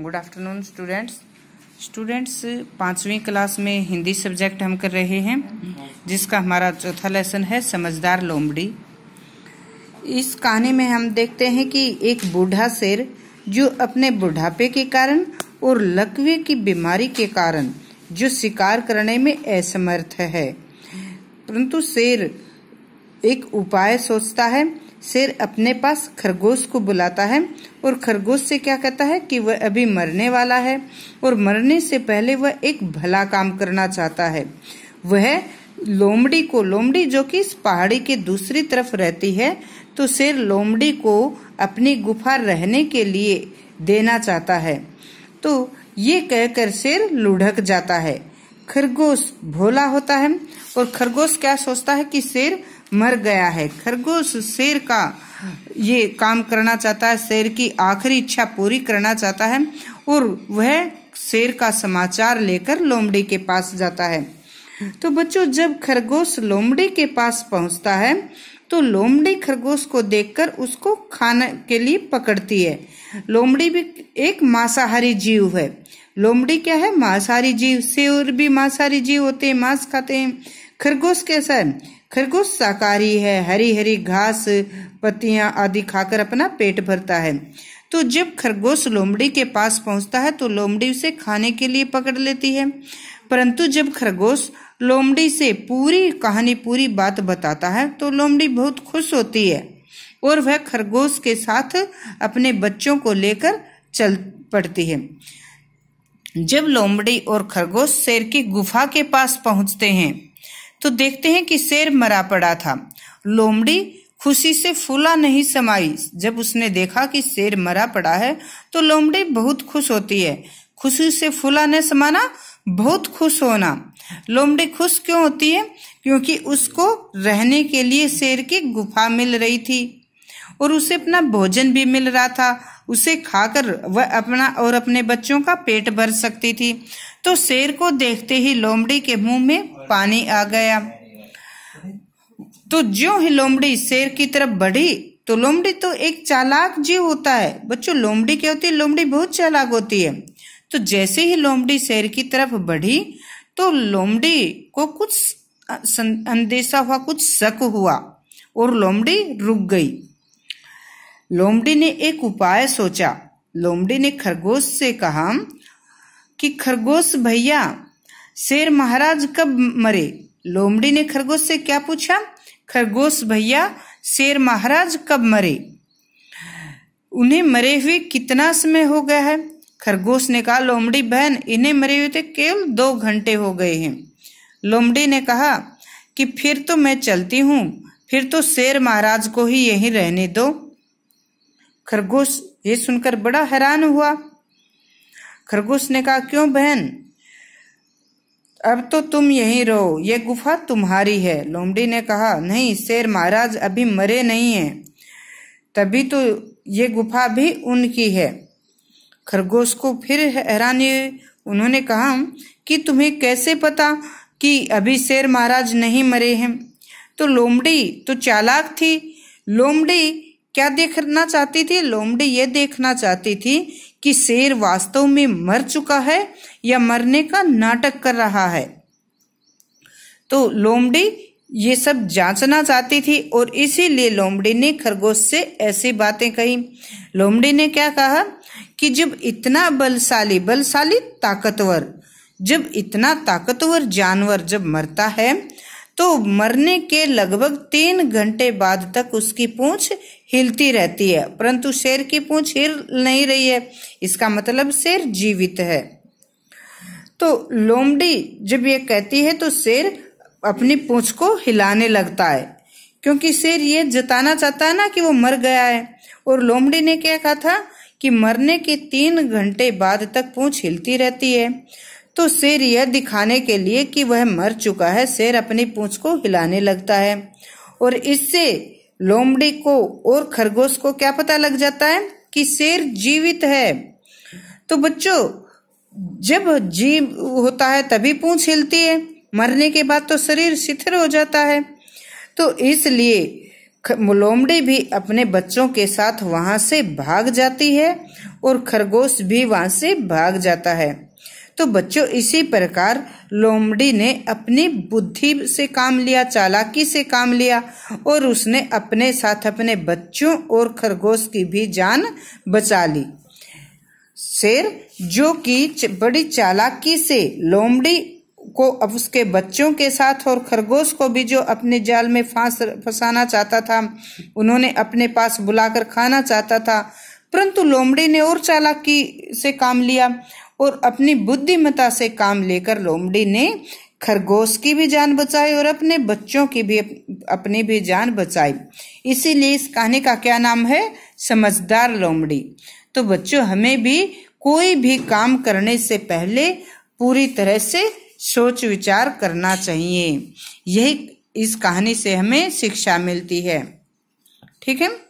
Good afternoon students students पांचवी class में Hindi subject हम कर रहे हैं, जिसका हमारा चौथा लेसन है, समझदार लोमड़ी। इस कहानी में हम देखते हैं कि एक बूढ़ा शेर, जो अपने बुढ़ापे के कारण और लकवे की बीमारी के कारण, जो शिकार करने में असमर्थ है। परंतु शेर एक उपाय सोचता है शेर अपने पास खरगोश को बुलाता है और खरगोश से क्या कहता है कि वह अभी मरने वाला है और मरने से पहले वह एक भला काम करना चाहता है। वह लोमड़ी को, लोमड़ी जो कि इस पहाड़ी के दूसरी तरफ़ रहती है तो शेर लोमड़ी को अपनी गुफा रहने के लिए देना चाहता है। तो ये कहकर शेर लुढ़क जाता है। खरगोश भोला होता है और खरगोश क्या सोचता है कि शेर मर गया है। खरगोश शेर का ये काम करना चाहता है, शेर की आखिरी इच्छा पूरी करना चाहता है और वह शेर का समाचार लेकर लोमड़ी के पास जाता है। तो बच्चों, जब खरगोश लोमड़ी के पास पहुँचता है तो लोमड़ी खरगोश को देखकर उसको खाने के लिए पकड़ती है। लोमड़ी भी एक मांसाहारी जीव है। लोमड़ी क्या है? मांसाहारी जीव, शेर भी मांसाहारी जीव होते हैं, मांस खाते हैं। खरगोश कैसा है? खरगोश शाकाहारी है हरी हरी घास, पत्तियाँ आदि खाकर अपना पेट भरता है। तो जब खरगोश लोमड़ी के पास पहुँचता है तो लोमड़ी उसे खाने के लिए पकड़ लेती है। परंतु जब खरगोश लोमड़ी से पूरी कहानी, पूरी बात बताता है तो लोमड़ी बहुत खुश होती है और वह खरगोश के साथ अपने बच्चों को लेकर चल पड़ती है। जब लोमड़ी और खरगोश शेर की गुफा के पास पहुँचते हैं तो देखते हैं कि शेर मरा पड़ा था। लोमड़ी खुशी से फूला नहीं समाई। जब उसने देखा कि शेर मरा पड़ा है तो लोमड़ी बहुत खुश होती है। खुशी से फूला न समाना, बहुत खुश होना। लोमड़ी खुश क्यों होती है? क्योंकि उसको रहने के लिए शेर की गुफा मिल रही थी। और उसे अपना भोजन भी मिल रहा था। उसे खाकर वह अपना और अपने बच्चों का पेट भर सकती थी। तो शेर को देखते ही लोमड़ी के मुँह में पानी आ गया। तो जो ही लोमड़ी शेर की तरफ़ बढ़ी तो लोमड़ी तो एक चालाक जीव होता है। बच्चों, लोमड़ी क्या होती है? लोमड़ी बहुत चालाक होती है। तो जैसे ही लोमड़ी शेर की तरफ़ बढ़ी तो लोमड़ी को कुछ अंदेशा हुआ, कुछ शक हुआ और लोमड़ी रुक गई। लोमड़ी ने एक उपाय सोचा। लोमड़ी ने खरगोश से कहा कि खरगोश भैया, शेर महाराज कब मरे? लोमड़ी ने खरगोश से क्या पूछा? खरगोश भैया, शेर महाराज कब मरे? उन्हें मरे हुए कितना समय हो गया है? खरगोश ने कहा, लोमड़ी बहन, इन्हें मरे हुए थे केवल दो घंटे हो गए हैं। लोमड़ी ने कहा कि फिर तो मैं चलती हूँ, फिर तो शेर महाराज को ही यहीं रहने दो। खरगोश ये सुनकर बड़ा हैरान हुआ। खरगोश ने कहा, क्यों बहन? अब तो तुम यहीं रहो। ये गुफा तुम्हारी है। लोमड़ी ने कहा, नहीं, शेर महाराज अभी मरे नहीं हैं। तभी तो ये गुफा भी उनकी है। खरगोश को फिर हैरानी उन्होंने कहा, कि तुम्हें कैसे पता कि अभी शेर महाराज नहीं मरे हैं? तो लोमड़ी तो चालाक थी। लोमड़ी क्या देखना चाहती थी? लोमड़ी ये देखना चाहती थी कि शेर वास्तव में मर चुका है या मरने का नाटक कर रहा है। तो लोमड़ी ये सब जांचना चाहती थी और इसीलिए लोमड़ी ने खरगोश से ऐसी बातें कही। लोमड़ी ने क्या कहा कि जब इतना बलशाली बलशाली ताकतवर, जब इतना ताकतवर जानवर जब मरता है तो मरने के लगभग तीन घंटे बाद तक उसकी पूंछ हिलती रहती है, परंतु शेर की पूंछ हिल नहीं रही है। इसका मतलब शेर जीवित है। तो लोमड़ी जब ये कहती है तो शेर अपनी पूंछ को हिलाने लगता है, क्योंकि शेर ये जताना चाहता है ना कि वो मर गया है। और लोमड़ी ने क्या कहा था कि मरने के तीन घंटे बाद तक पूंछ हिलती रहती है। तो शेर यह दिखाने के लिए कि वह मर चुका है। शेर अपनी पूंछ को हिलाने लगता है और इससे लोमड़ी को और खरगोश को क्या पता लग जाता है कि शेर जीवित है। तो बच्चों, जब जीव होता है तभी पूंछ हिलती है। मरने के बाद तो शरीर शिथिर हो जाता है। तो इसलिए लोमड़ी भी अपने बच्चों के साथ वहाँ से भाग जाती है और खरगोश भी वहाँ से भाग जाता है। तो बच्चों, इसी प्रकार लोमड़ी ने अपनी बुद्धि से काम लिया, चालाकी से काम लिया और उसने अपने साथ अपने बच्चों और खरगोश की भी जान बचा ली। शेर, जो कि बड़ी चालाकी से लोमड़ी को अब उसके बच्चों के साथ और खरगोश को भी जो अपने जाल में फांस, फंसाना चाहता था, उन्होंने अपने पास बुलाकर खाना चाहता था, परंतु लोमड़ी ने और चालाकी से काम लिया। और अपनी बुद्धिमता से काम लेकर लोमड़ी ने खरगोश की भी जान बचाई और अपने बच्चों की भी अपनी भी जान बचाई। इसीलिए इस कहानी का क्या नाम है? समझदार लोमड़ी। तो बच्चों, हमें भी कोई भी काम करने से पहले पूरी तरह से सोच विचार करना चाहिए। यही इस कहानी से हमें शिक्षा मिलती है। ठीक है?